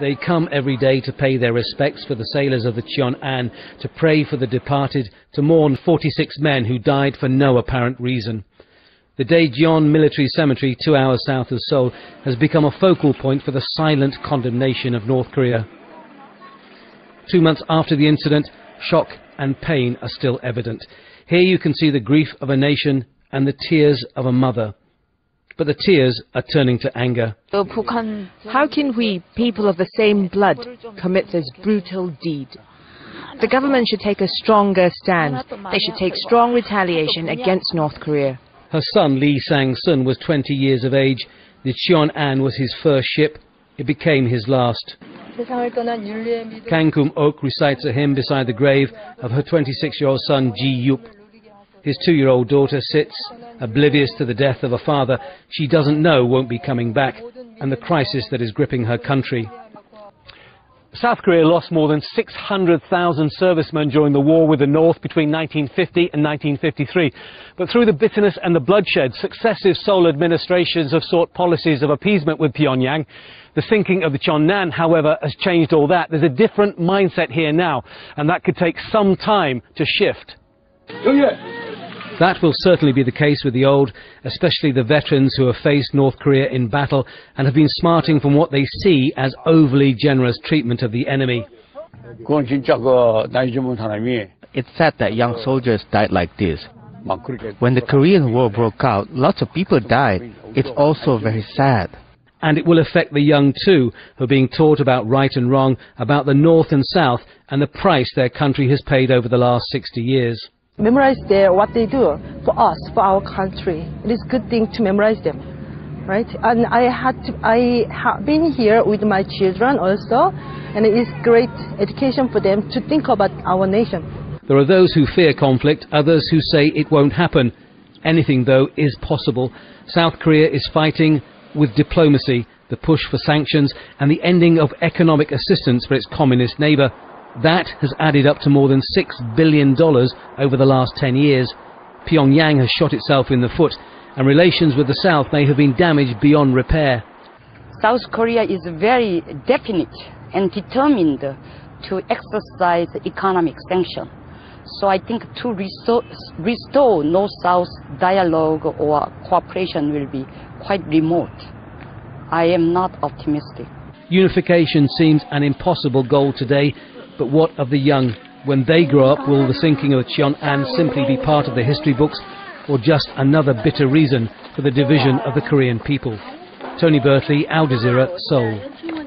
They come every day to pay their respects for the sailors of the Cheon An, to pray for the departed, to mourn 46 men who died for no apparent reason. The Daejeon Military Cemetery, two hours south of Seoul, has become a focal point for the silent condemnation of North Korea. Two months after the incident, shock and pain are still evident. Here you can see the grief of a nation and the tears of a mother. But the tears are turning to anger. How can we, people of the same blood, commit this brutal deed? The government should take a stronger stand. They should take strong retaliation against North Korea. Her son Lee Sang-sun was 20 years of age. The Cheon An was his first ship. It became his last. Kang Kum Ok recites a hymn beside the grave of her 26-year-old son Ji Yup. His two-year-old daughter sits, oblivious to the death of a father she doesn't know won't be coming back, and the crisis that is gripping her country. South Korea lost more than 600,000 servicemen during the war with the North between 1950 and 1953. But through the bitterness and the bloodshed, successive Seoul administrations have sought policies of appeasement with Pyongyang. The sinking of the Cheonan, however, has changed all that. There's a different mindset here now, and that could take some time to shift. Oh, That will certainly be the case with the old, especially the veterans who have faced North Korea in battle and have been smarting from what they see as overly generous treatment of the enemy. It's sad that young soldiers died like this. When the Korean War broke out, lots of people died. It's also very sad. And it will affect the young too, who are being taught about right and wrong, about the North and South, and the price their country has paid over the last 60 years memorize their what they do for us, for our country. It is a good thing to memorize them, right? And I had to, I have been here with my children also, and it is great education for them to think about our nation. There are those who fear conflict, others who say it won't happen. Anything, though, is possible. South Korea is fighting with diplomacy, the push for sanctions, and the ending of economic assistance for its communist neighbour. That has added up to more than $6 billion over the last 10 years. Pyongyang has shot itself in the foot, and relations with the South may have been damaged beyond repair. South Korea is very definite and determined to exercise economic sanction. So I think to restore, restore North-South dialogue or cooperation will be quite remote. I am not optimistic. Unification seems an impossible goal today, but what of the young? When they grow up, will the sinking of the Cheon An simply be part of the history books or just another bitter reason for the division of the Korean people? Tony Birtley, Al Jazeera, Seoul.